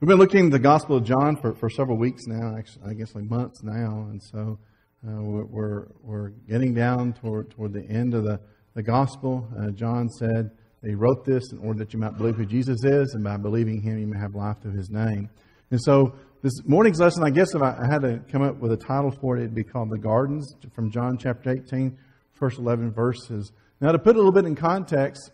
We've been looking at the Gospel of John for, for several weeks now, actually, I guess like months now, and so uh, we're, we're getting down toward, toward the end of the, the Gospel. Uh, John said he wrote this in order that you might believe who Jesus is, and by believing him, you may have life through his name. And so this morning's lesson, I guess if I, had to come up with a title for it, it'd be called The Gardens from John chapter 18, first 11 verses. Now, to put a little bit in context,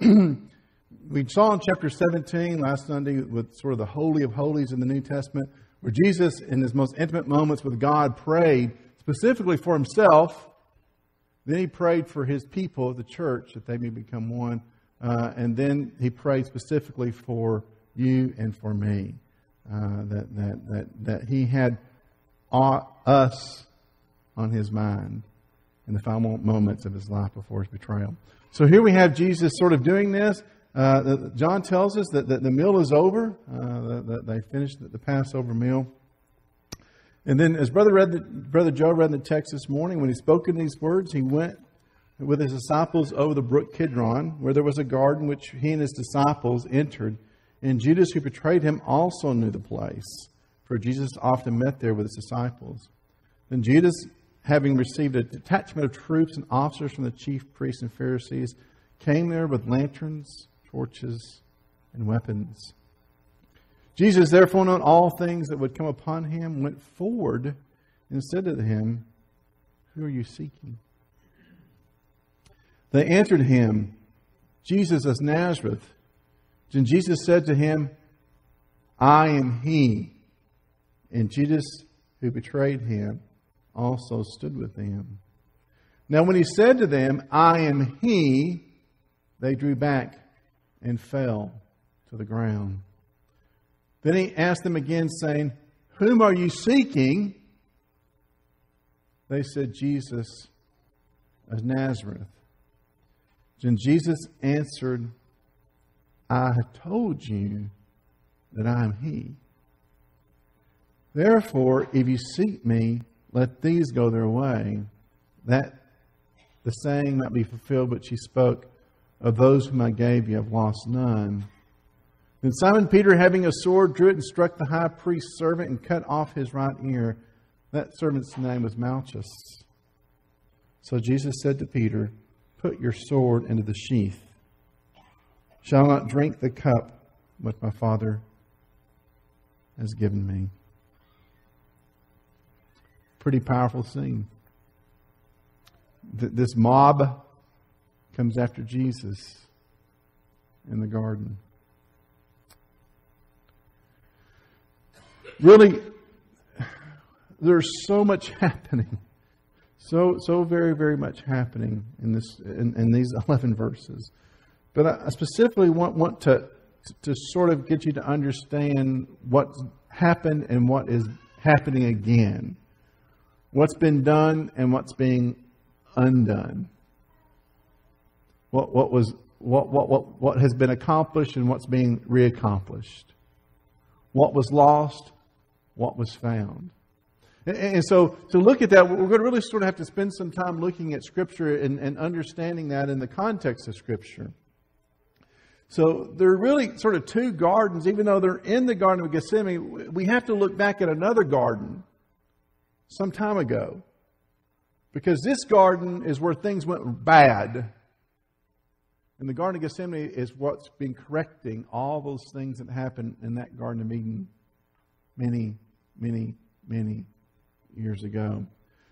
we saw in chapter 17 last Sunday with sort of the Holy of Holies in the New Testament, where Jesus, in his most intimate moments with God, prayed specifically for himself. Then he prayed for his people, the church, that they may become one. Uh, and then he prayed specifically for you and for me. Uh, that, that, that, that he had us on his mind in the final moments of his life before his betrayal. So here we have Jesus sort of doing this. Uh, John tells us that, that the meal is over, uh, they finished the, the, Passover meal. And then, as Brother, read the, Brother Joe read the text this morning, when he spoke in these words, he went with his disciples over the brook Kidron, where there was a garden which he and his disciples entered. And Judas, who betrayed him, also knew the place, for Jesus often met there with his disciples. Then Judas, having received a detachment of troops and officers from the chief priests and Pharisees, came there with lanterns torches, and weapons. Jesus, therefore, knowing all things that would come upon him, went forward and said to him, Who are you seeking? They answered him, Jesus of Nazareth. And Jesus said to him, I am he. And Judas, who betrayed him, also stood with them. Now, when he said to them, I am he, they drew back and fell to the ground. Then he asked them again, saying, Whom are you seeking? They said, Jesus of Nazareth. Then Jesus answered, I have told you that I am He. Therefore, if you seek me, let these go their way, that the saying might be fulfilled which he spoke of those whom I gave you I've lost none. Then Simon Peter, having a sword, drew it and struck the high priest's servant and cut off his right ear. That servant's name was Malchus. So Jesus said to Peter, Put your sword into the sheath. Shall not drink the cup which my Father has given me? Pretty powerful scene. This mob comes after Jesus in the garden. Really, there's so much happening. So, so very, very much happening in, this, in, in these 11 verses. But I specifically want, want to, to sort of get you to understand what's happened and what is happening again. What's been done and what's being undone what, what, was, what, what, what, what has been accomplished and what's being reaccomplished. What was lost, what was found. And, and so to look at that, we're going to really sort of have to spend some time looking at Scripture and, and understanding that in the context of Scripture. So there are really sort of two gardens, even though they're in the Garden of Gethsemane, we have to look back at another garden some time ago. Because this garden is where things went bad and the Garden of Gethsemane is what's been correcting all those things that happened in that Garden of Eden many, many, many years ago.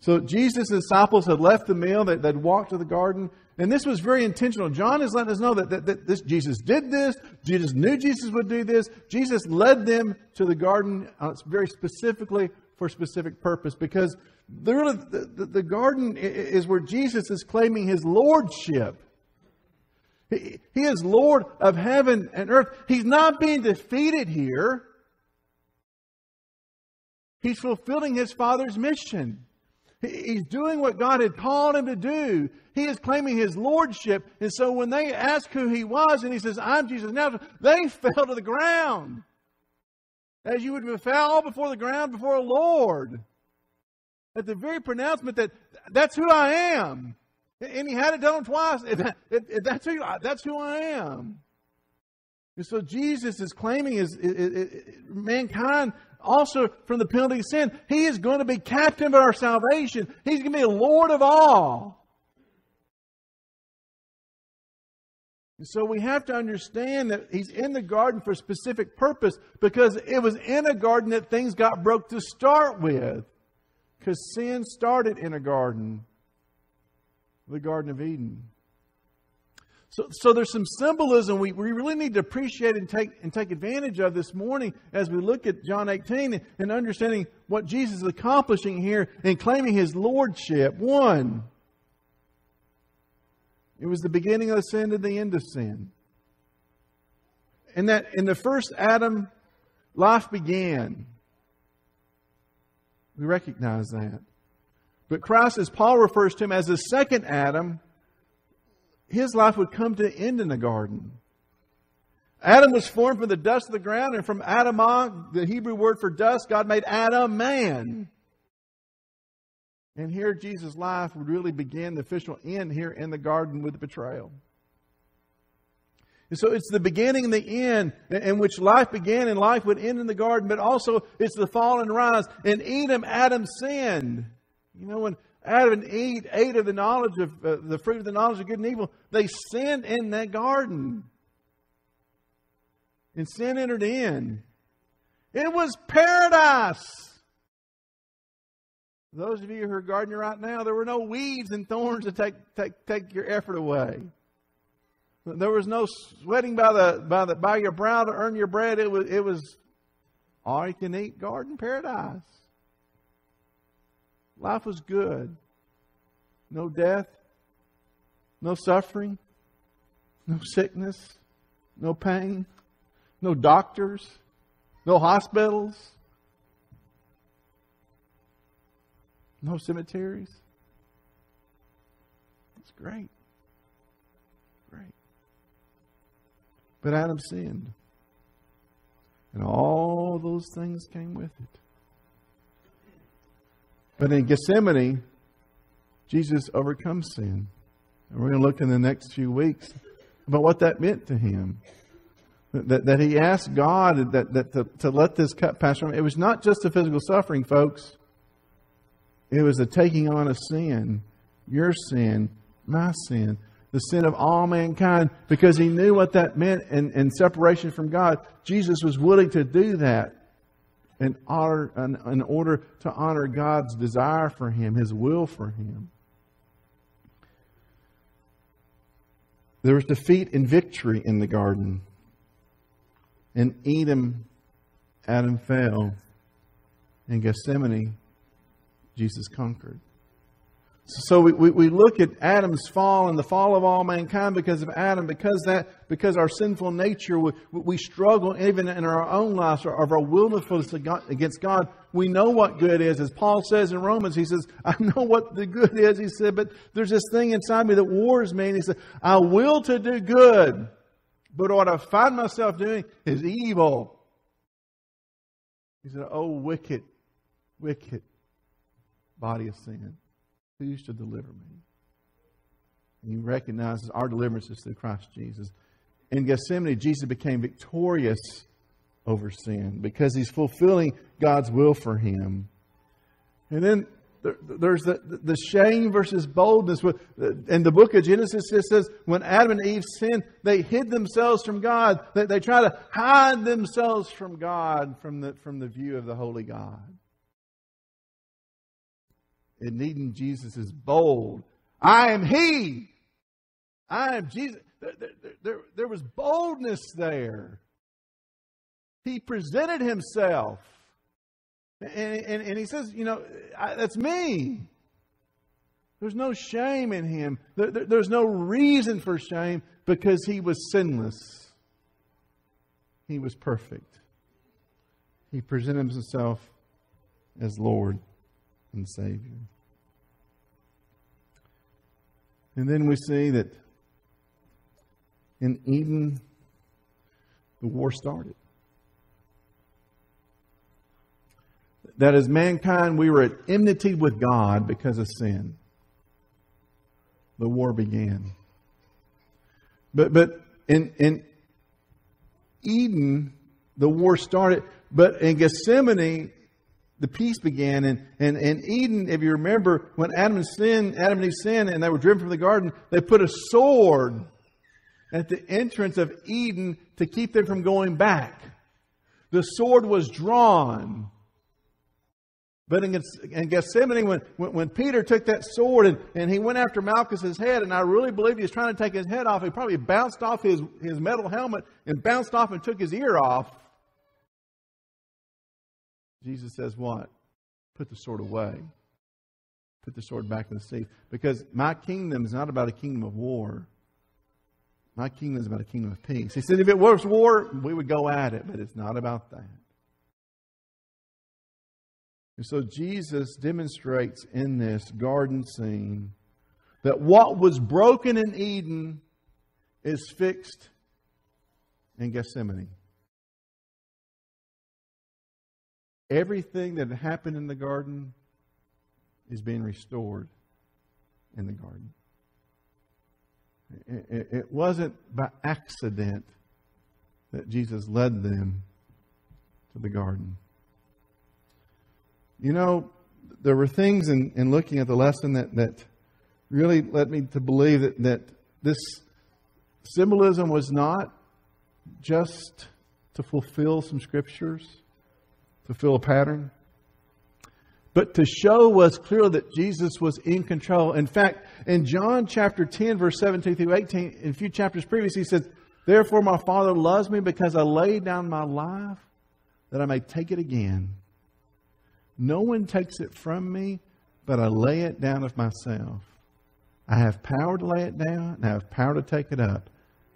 So Jesus' disciples had left the meal, they, would walked to the garden, and this was very intentional. John is letting us know that, that, that, this, Jesus did this. Jesus knew Jesus would do this. Jesus led them to the garden uh, very specifically for a specific purpose because the, the, the garden is where Jesus is claiming his lordship. He, he is Lord of heaven and earth. He's not being defeated here. He's fulfilling his Father's mission. He's doing what God had called him to do. He is claiming his lordship. And so when they ask who he was and he says, I'm Jesus now, they fell to the ground. As you would fall before the ground before a Lord. At the very pronouncement that that's who I am. And he had it done twice. If, if, if that's, who, that's who I am. And so Jesus is claiming is, mankind also from the penalty of sin. He is going to be captain of our salvation. He's going to be a Lord of all. And so we have to understand that he's in the garden for a specific purpose because it was in a garden that things got broke to start with. Because sin started in a garden, the Garden of Eden. So, so there's some symbolism we, we really need to appreciate and take, and take advantage of this morning as we look at John 18 and understanding what Jesus is accomplishing here and claiming his lordship. One, it was the beginning of sin and the end of sin. And that in the first Adam, life began. We recognize that. But Christ, as Paul refers to him as the second Adam, his life would come to an end in the garden. Adam was formed from the dust of the ground, and from Adamah, the Hebrew word for dust, God made Adam man. And here Jesus' life would really begin the official end here in the garden with the betrayal. And so it's the beginning and the end in which life began and life would end in the garden, but also it's the fall and rise. In Eden, Adam sinned. You know, when Adam and Eve ate of the knowledge of uh, the fruit of the knowledge of good and evil, they sinned in that garden. And sin entered in. It was paradise. Those of you who are gardening right now, there were no weeds and thorns to take, take, take your effort away. There was no sweating by the by the by your brow to earn your bread. It was it was all you can eat garden paradise. Life was good. No death, no suffering, no sickness, no pain, no doctors, no hospitals, No cemeteries. It's great. Great. But Adam sinned. And all those things came with it. But in Gethsemane, Jesus overcomes sin. And we're going to look in the next few weeks about what that meant to him. That, that he asked God that, that to, to let this cup pass from him. It was not just the physical suffering, folks. It was the taking on of sin, your sin, my sin, the sin of all mankind, because he knew what that meant in, in separation from God. Jesus was willing to do that in, in order to honor God's desire for him, his will for him. There was defeat and victory in the garden. In Eden, Adam fell. In Gethsemane, Jesus conquered. So we, we, we, look at Adam's fall and the fall of all mankind because of Adam, because that because our sinful nature, we, we struggle even in our own lives or of our willfulness against God. We know what good is. As Paul says in Romans, he says, I know what the good is. He said, but there's this thing inside me that wars me. And he said, I will to do good, but what I find myself doing is evil. He said, Oh, wicked, wicked body of sin. Who to deliver me? And he recognizes our deliverance is through Christ Jesus. In Gethsemane, Jesus became victorious over sin because he's fulfilling God's will for him. And then there's the, the shame versus boldness. In the book of Genesis, it says when Adam and Eve sinned, they hid themselves from God. They, they try to hide themselves from God, from the, from the view of the holy God in needing Jesus is bold. I am He. I am Jesus. There, there, there, there was boldness there. He presented Himself. And, and, and He says, you know, I, that's me. There's no shame in Him. There, there's no reason for shame because He was sinless. He was perfect. He presented Himself as Lord and Savior. And then we see that in Eden, the war started. That as mankind, we were at enmity with God because of sin. The war began. But, but in, in, Eden, the war started, but in Gethsemane, the peace began. And, and, and Eden, if you remember, when Adam and sin, Adam and Eve sinned and they were driven from the garden, they put a sword at the entrance of Eden to keep them from going back. The sword was drawn. But in, in Gethsemane, when, when, when, Peter took that sword and, and he went after Malchus's head, and I really believe he was trying to take his head off, he probably bounced off his, his metal helmet and bounced off and took his ear off. Jesus says, What? Put the sword away. Put the sword back in the sea. Because my kingdom is not about a kingdom of war. My kingdom is about a kingdom of peace. He said, if it was war, we would go at it, but it's not about that. And so Jesus demonstrates in this garden scene that what was broken in Eden is fixed in Gethsemane. Everything that happened in the garden is being restored in the garden. It, wasn't by accident that Jesus led them to the garden. You know, there were things in, in looking at the lesson that, that really led me to believe that, that this symbolism was not just to fulfill some scriptures, to fill a pattern, but to show us clearly that Jesus was in control. In fact, in John chapter 10, verse 17 through 18, in a few chapters previous, he says, Therefore my Father loves me because I lay down my life that I may take it again. No one takes it from me, but I lay it down of myself. I have power to lay it down, and I have power to take it up.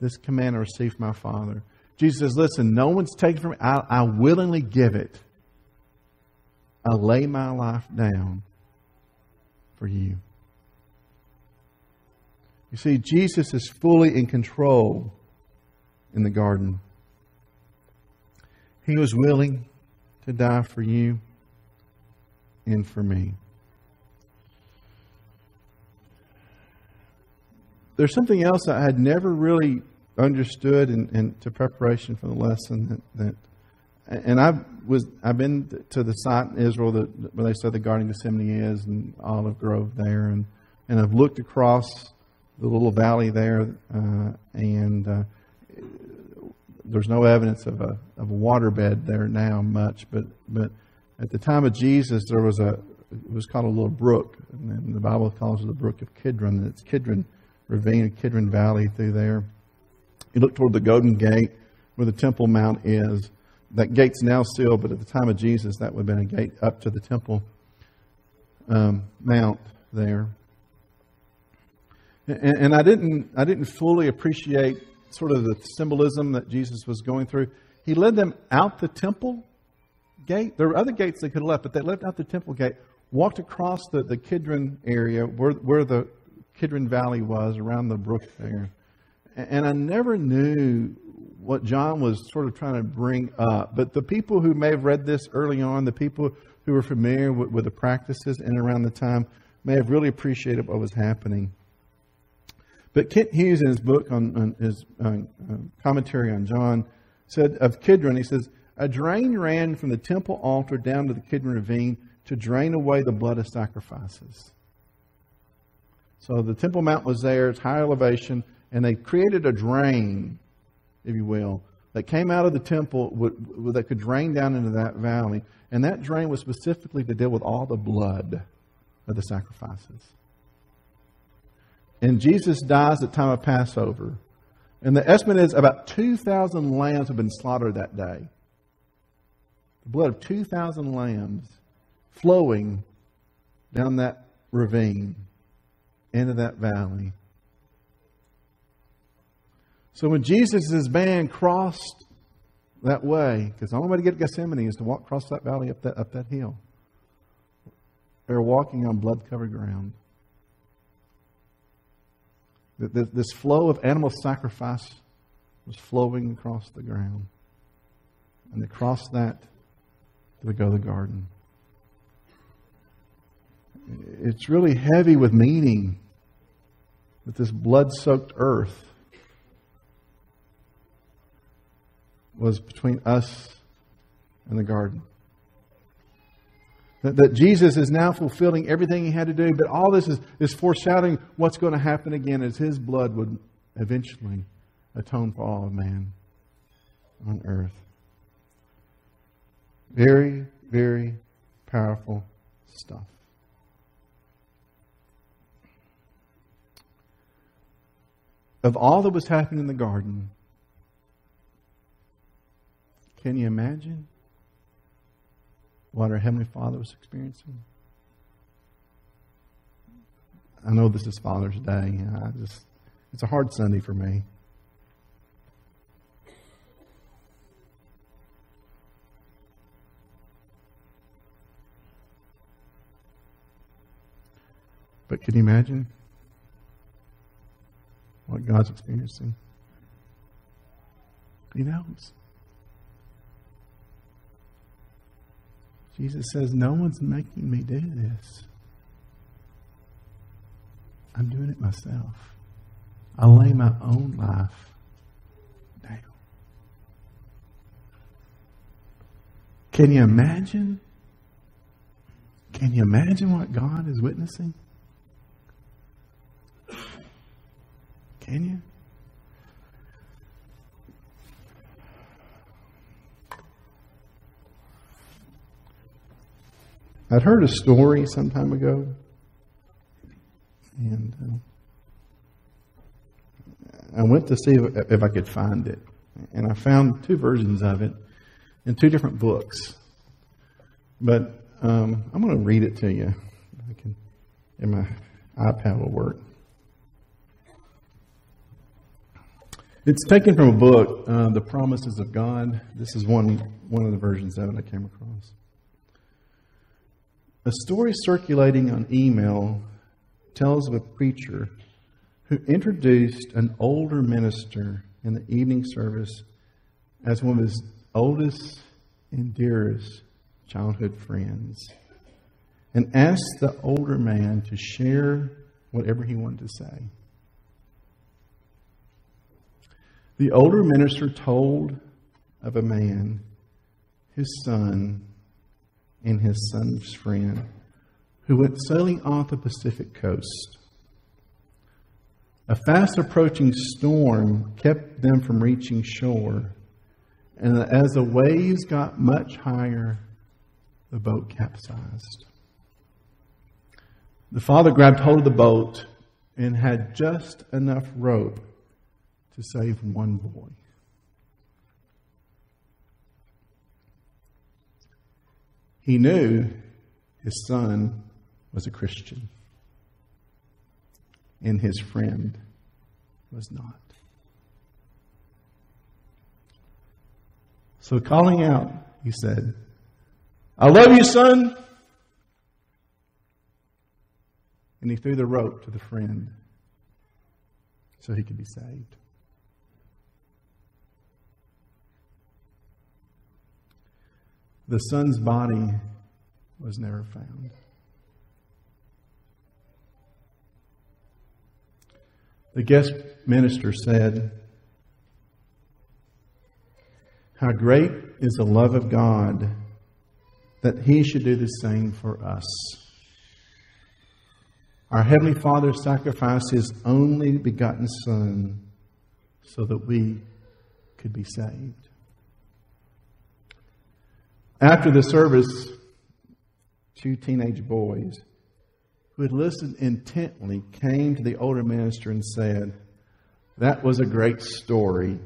This command I received from my Father. Jesus says, Listen, no one's taken from me. I, I willingly give it. I lay my life down for you. You see, Jesus is fully in control in the garden. He was willing to die for you and for me. There's something else I had never really understood in to preparation for the lesson that, that and I was I've been to the site in Israel that where they say the Garden of Gethsemane is and Olive Grove there, and and I've looked across the little valley there, uh, and uh, there's no evidence of a of a waterbed there now much, but but at the time of Jesus there was a it was called a little brook, and the Bible calls it the brook of Kidron, and it's Kidron ravine, Kidron Valley through there. You look toward the Golden Gate where the Temple Mount is that gate's now sealed, but at the time of Jesus, that would have been a gate up to the temple um, mount there. And, and, I didn't, I didn't fully appreciate sort of the symbolism that Jesus was going through. He led them out the temple gate. There were other gates they could have left, but they left out the temple gate, walked across the, the Kidron area where, where the Kidron Valley was, around the brook there. And I never knew what John was sort of trying to bring up. But the people who may have read this early on, the people who were familiar with, with the practices and around the time, may have really appreciated what was happening. But Kent Hughes, in his book on, on his uh, commentary on John, said of Kidron, he says, A drain ran from the temple altar down to the Kidron ravine to drain away the blood of sacrifices. So the Temple Mount was there, it's high elevation, and they created a drain if you will, that came out of the temple that could drain down into that valley. And that drain was specifically to deal with all the blood of the sacrifices. And Jesus dies at time of Passover. And the estimate is about 2,000 lambs have been slaughtered that day. The blood of 2,000 lambs flowing down that ravine into that valley so when Jesus' band crossed that way, because the only way to get to Gethsemane is to walk across that valley up that, up that hill. they're walking on blood covered ground. This flow of animal sacrifice was flowing across the ground. And they crossed that to go to the garden. It's really heavy with meaning that this blood soaked earth was between us and the garden. That, that Jesus is now fulfilling everything he had to do, but all this is, is foreshadowing what's going to happen again as his blood would eventually atone for all of man on earth. Very, very powerful stuff. Of all that was happening in the garden, can you imagine what our Heavenly Father was experiencing? I know this is Father's Day. I just, it's a hard Sunday for me. But can you imagine what God's experiencing? He knows. Jesus says, No one's making me do this. I'm doing it myself. I lay my own life down. Can you imagine? Can you imagine what God is witnessing? Can you? I'd heard a story some time ago, and uh, I went to see if, if I could find it. And I found two versions of it in two different books. But um, I'm going to read it to you. I can, and my iPad will work. It's taken from a book, uh, The Promises of God. This is one, one of the versions of it I came across. A story circulating on email tells of a preacher who introduced an older minister in the evening service as one of his oldest and dearest childhood friends and asked the older man to share whatever he wanted to say. The older minister told of a man, his son, and his son's friend who went sailing off the Pacific coast. A fast approaching storm kept them from reaching shore, and as the waves got much higher, the boat capsized. The father grabbed hold of the boat and had just enough rope to save one boy. He knew his son was a Christian, and his friend was not. So, calling out, he said, I love you, son. And he threw the rope to the friend so he could be saved. The son's body was never found. The guest minister said, How great is the love of God that He should do the same for us. Our Heavenly Father sacrificed His only begotten Son so that we could be saved. After the service, two teenage boys who had listened intently came to the older minister and said, That was a great story,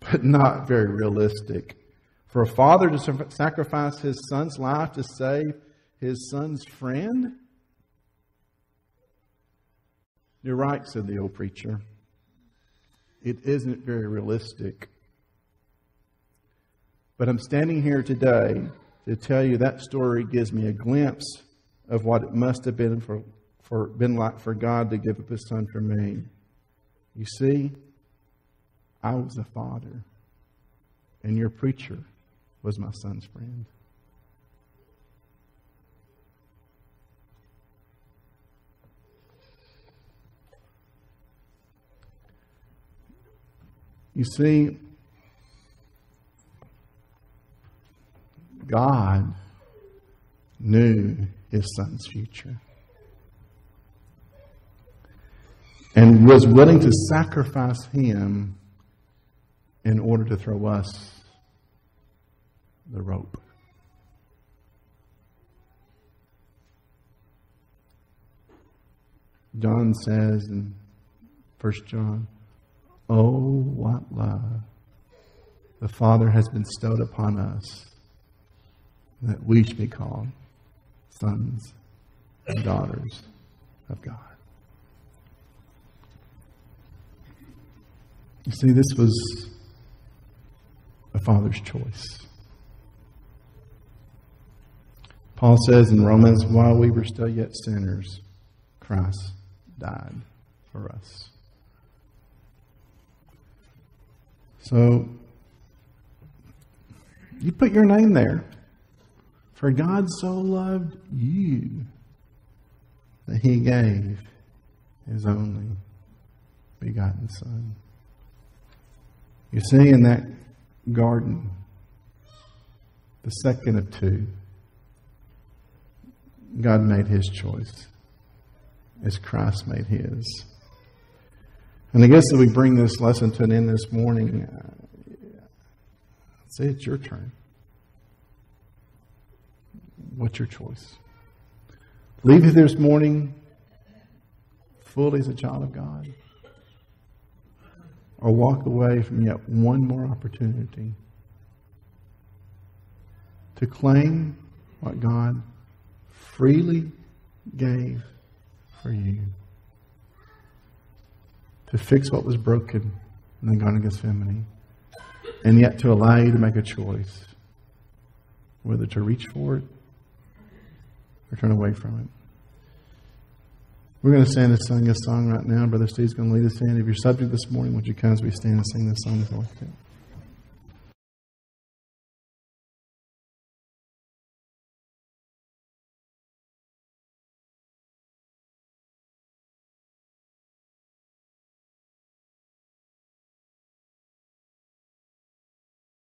but not very realistic. For a father to sacrifice his son's life to save his son's friend? You're right, said the old preacher. It isn't very realistic. But I'm standing here today to tell you that story gives me a glimpse of what it must have been for, for been like for God to give up his son for me. You see, I was a father, and your preacher was my son's friend. You see, God knew his son's future and was willing to sacrifice him in order to throw us the rope. John says in 1 John, Oh, what love the Father has bestowed upon us that we should be called sons and daughters of God. You see, this was a father's choice. Paul says in Romans, while we were still yet sinners, Christ died for us. So, you put your name there. For God so loved you that he gave his only begotten Son. You see, in that garden, the second of two, God made his choice as Christ made his. And I guess as we bring this lesson to an end this morning, say it's your turn. What's your choice? Leave here this morning. Fully as a child of God, or walk away from yet one more opportunity to claim what God freely gave for you. To fix what was broken in the Garden of Gethsemane, and yet to allow you to make a choice whether to reach for it or turn away from it. We're going to stand and sing a song right now. Brother Steve's going to lead us in. If you're subject this morning, would you we stand and sing this song?